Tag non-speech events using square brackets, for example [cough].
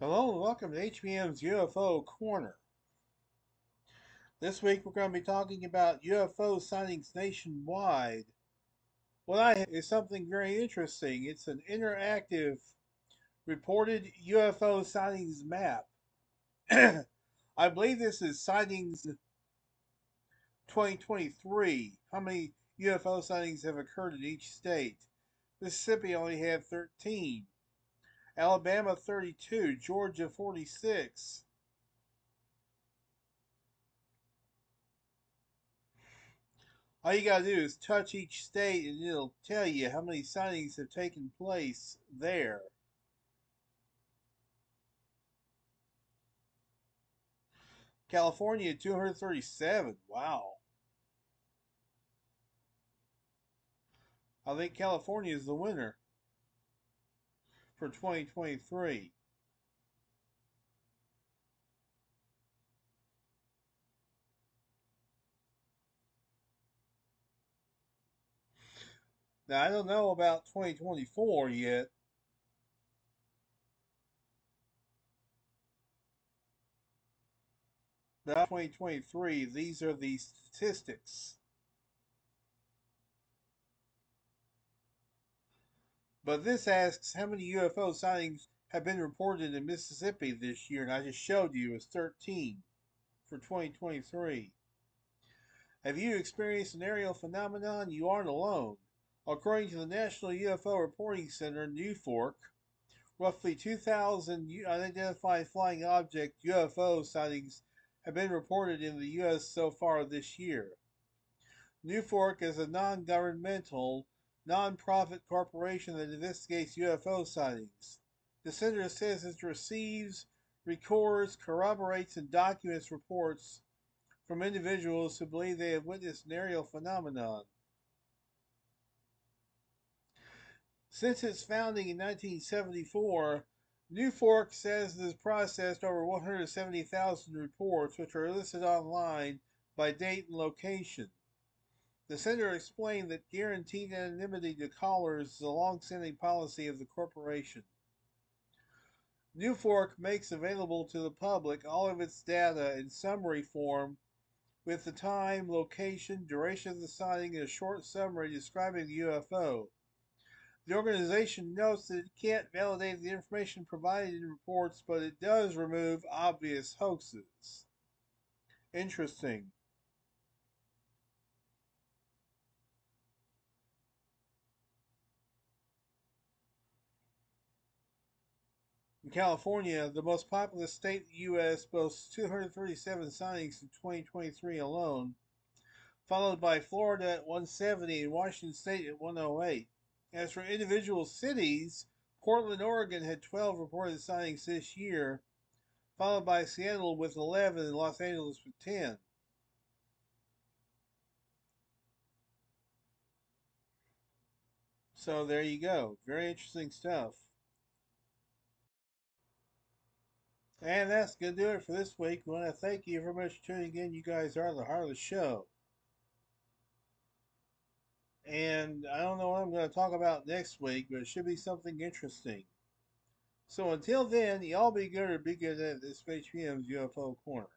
Hello and welcome to HBM's UFO Corner. This week we're going to be talking about UFO sightings nationwide. What I have is something very interesting. It's an interactive reported UFO sightings map. [clears throat] I believe this is sightings 2023. How many UFO sightings have occurred in each state? Mississippi only had 13. Alabama 32, Georgia 46. All you gotta do is touch each state and it'll tell you how many sightings have taken place there. California 237. Wow. I think California is the winner for 2023. Now, I don't know about 2024 yet. But 2023, these are the statistics. But this asks how many UFO sightings have been reported in Mississippi this year, and I just showed you is 13 for 2023. Have you experienced an aerial phenomenon? You aren't alone. According to the National UFO Reporting Center, NUFORC, roughly 2,000 unidentified flying object UFO sightings have been reported in the U.S. so far this year. NUFORC is a non governmental non-profit corporation that investigates UFO sightings. The center says it receives, records, corroborates, and documents reports from individuals who believe they have witnessed an aerial phenomenon. Since its founding in 1974, NUFORC says it has processed over 170,000 reports, which are listed online by date and location. The center explained that guaranteed anonymity to callers is a long-standing policy of the corporation. NUFORC makes available to the public all of its data in summary form with the time, location, duration of the sighting, and a short summary describing the UFO. The organization notes that it can't validate the information provided in reports, but it does remove obvious hoaxes. Interesting. In California, the most populous state in the U.S., boasts 237 signings in 2023 alone, followed by Florida at 170 and Washington State at 108. As for individual cities, Portland, Oregon had 12 reported signings this year, followed by Seattle with 11 and Los Angeles with 10. So there you go. Very interesting stuff. And that's going to do it for this week. We want to thank you very much for tuning in. You guys are the heart of the show. And I don't know what I'm going to talk about next week, but it should be something interesting. So until then, y'all be good or be good at this HBM's UFO Corner.